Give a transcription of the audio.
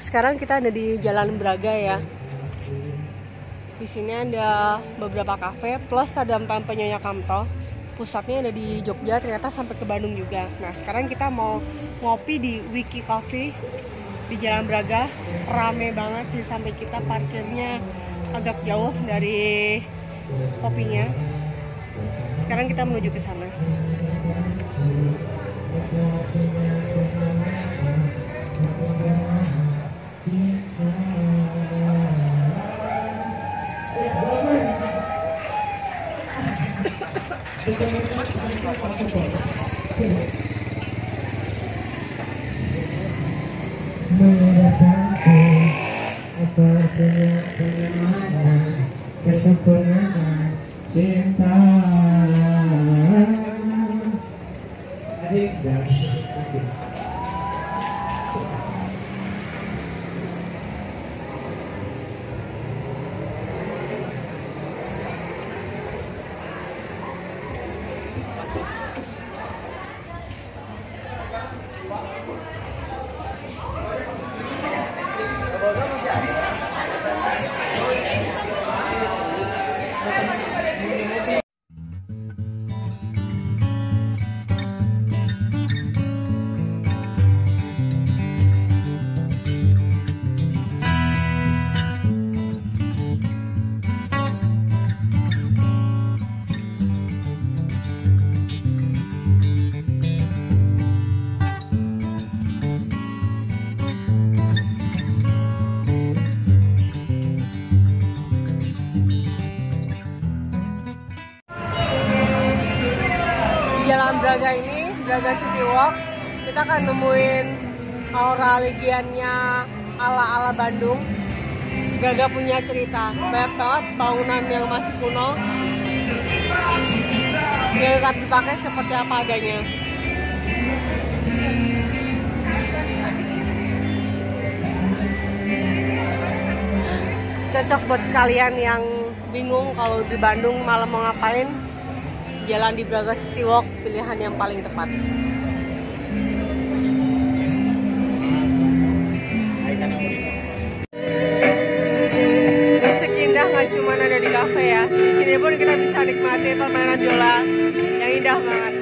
sekarang kita ada di Jalan Braga ya. Di sini ada beberapa kafe plus ada Pempek Nyonya Kamto. Pusatnya ada di Jogja, ternyata sampai ke Bandung juga. Nah, sekarang kita mau ngopi di Wiki Coffee di Jalan Braga. Rame banget sih sampai kita parkirnya agak jauh dari kopinya. Sekarang kita menuju ke sana. Mendatangku apa punya kenyamanan kesempurnaan cinta. Adik dan Braga ini, Braga City Walk, kita akan nemuin aura legiannya ala-ala Bandung. Braga punya cerita, banyak banget bangunan yang masih kuno yang tetap dipakai seperti apa adanya. Cocok buat kalian yang bingung kalau di Bandung malam mau ngapain, jalan di Braga City Walk pilihan yang paling tepat. Musik indah nggak cuma ada di kafe ya. Di sini pun kita bisa nikmati permainan jola yang indah banget.